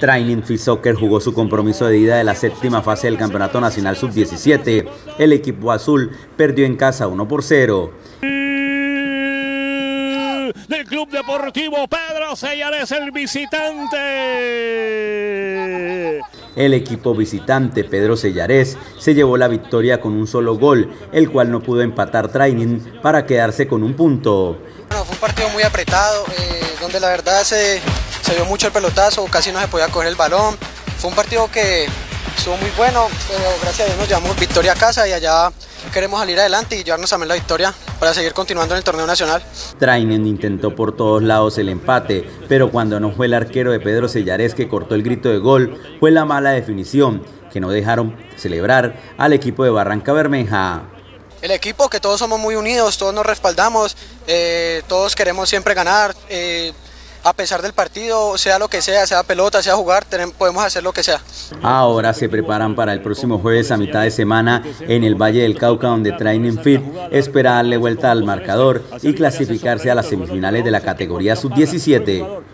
Training Free Soccer jugó su compromiso de ida de la séptima fase del Campeonato Nacional Sub-17. El equipo azul perdió en casa 1 por 0. Del Club Deportivo Pedro Sellares, el visitante. El equipo visitante Pedro Sellares se llevó la victoria con un solo gol, el cual no pudo empatar Training para quedarse con un punto. Bueno, fue un partido muy apretado, eh, donde la verdad se, se vio mucho el pelotazo, casi no se podía coger el balón. Fue un partido que estuvo muy bueno, pero gracias a Dios nos llevamos victoria a casa y allá queremos salir adelante y llevarnos también la victoria para seguir continuando en el torneo nacional. Trainen intentó por todos lados el empate, pero cuando no fue el arquero de Pedro Sellares que cortó el grito de gol, fue la mala definición que no dejaron celebrar al equipo de Barranca Bermeja. El equipo que todos somos muy unidos, todos nos respaldamos, eh, todos queremos siempre ganar. Eh, a pesar del partido, sea lo que sea, sea pelota, sea jugar, tenemos, podemos hacer lo que sea. Ahora se preparan para el próximo jueves a mitad de semana en el Valle del Cauca, donde Training Fit espera darle vuelta al marcador y clasificarse a las semifinales de la categoría sub-17.